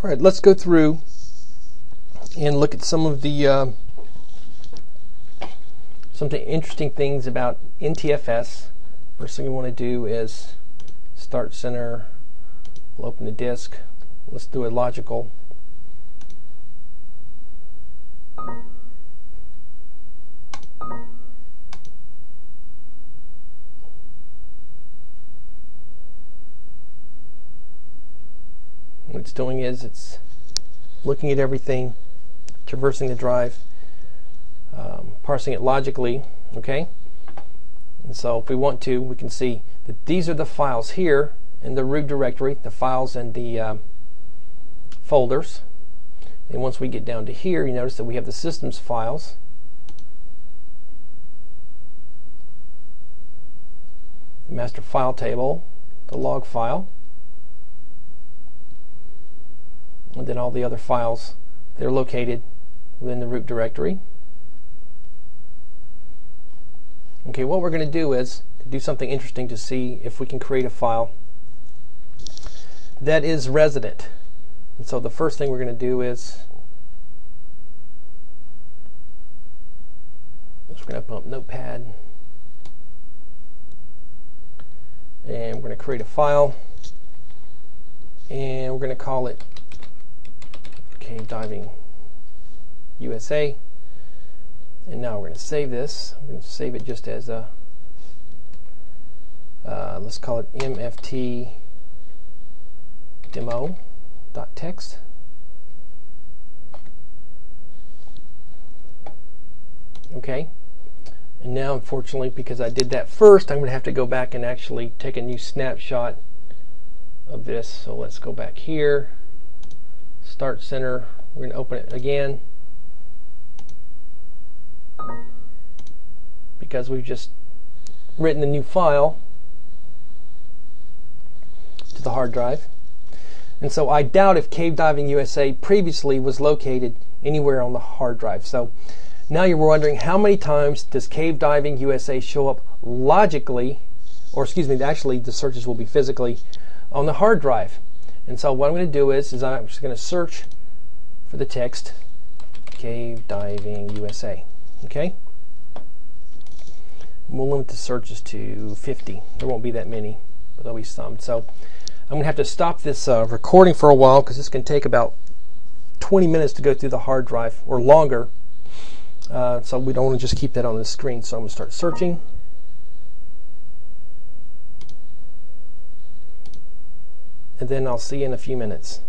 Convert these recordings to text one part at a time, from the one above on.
All right, let's go through and look at some of the uh, some of the interesting things about NTFS. First thing we want to do is start center. We'll open the disk. Let's do a logical. What it's doing is it's looking at everything, traversing the drive, um, parsing it logically, okay? And so if we want to, we can see that these are the files here in the root directory, the files and the uh, folders. And once we get down to here, you notice that we have the systems files. The master file table, the log file, and then all the other files that are located within the root directory. Okay, what we're going to do is to do something interesting to see if we can create a file that is resident. And so the first thing we're going to do is we're going to open Notepad and we're going to create a file and we're going to call it Cave Diving USA. And now we're going to save this. We're going to save it just as a, uh, let's call it MFT demo.txt. Okay. And now, unfortunately, because I did that first, I'm going to have to go back and actually take a new snapshot of this. So let's go back here. Start Center. We're going to open it again because we've just written a new file to the hard drive. And so I doubt if Cave Diving USA previously was located anywhere on the hard drive. So now you're wondering how many times does Cave Diving USA show up logically, or excuse me, actually the searches will be physically on the hard drive. And so what I'm going to do is, is I'm just going to search for the text Cave Diving USA. Okay? We'll limit the searches to 50. There won't be that many, but there'll be some. So I'm going to have to stop this uh, recording for a while because this can take about 20 minutes to go through the hard drive or longer. Uh, so we don't want to just keep that on the screen. So I'm going to start searching. And then I'll see you in a few minutes.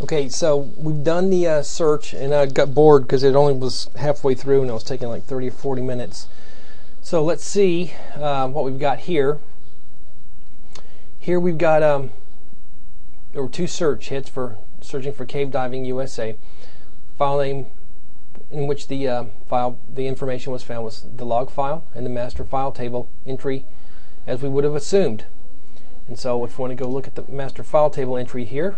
Okay, so we've done the uh, search, and I got bored because it only was halfway through, and it was taking like 30 or 40 minutes. So let's see uh, what we've got here. Here we've got um, there were two search hits for searching for Cave Diving USA. File name in which the uh, file the information was found was the log file and the master file table entry as we would have assumed. And so if we want to go look at the master file table entry here,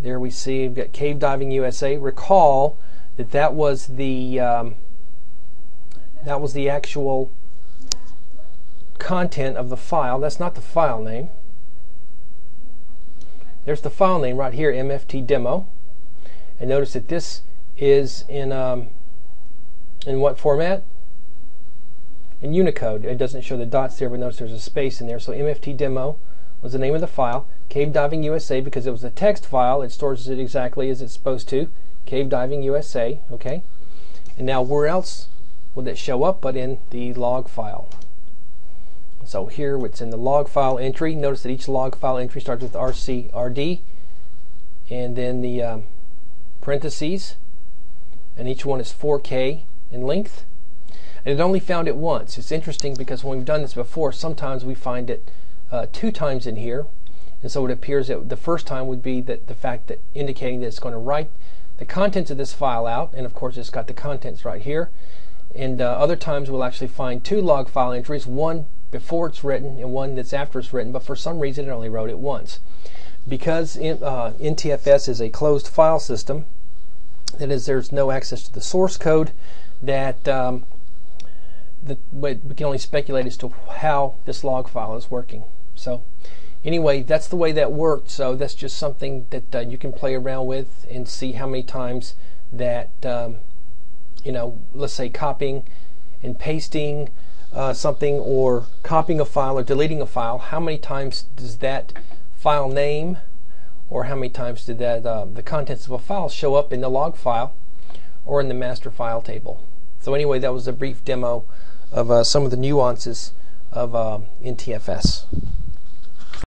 there we see we've got Cave Diving USA. Recall that that was the um, that was the actual content of the file. That's not the file name. There's the file name right here, MFT demo. And notice that this is in um, in what format? In Unicode. It doesn't show the dots there, but notice there's a space in there. So MFT demo was the name of the file. Cave Diving USA, because it was a text file, it stores it exactly as it's supposed to. Cave Diving USA, okay? And now where else would it show up but in the log file? So here it's in the log file entry. Notice that each log file entry starts with RCRD and then the um, parentheses and each one is 4K in length and it only found it once. It's interesting because when we've done this before, sometimes we find it uh, two times in here, and so it appears that the first time would be that the fact that indicating that it's going to write the contents of this file out, and of course it's got the contents right here. And uh, other times we'll actually find two log file entries, one before it's written and one that's after it's written, but for some reason it only wrote it once. Because in, uh, NTFS is a closed file system, that is, there's no access to the source code, that um, the, we can only speculate as to how this log file is working. So anyway, that's the way that worked. So that's just something that uh, you can play around with and see how many times that um, you know, let's say copying and pasting uh, something or copying a file or deleting a file. How many times does that file name or how many times did that uh, the contents of a file show up in the log file or in the master file table? So anyway, that was a brief demo of uh, some of the nuances of uh, NTFS.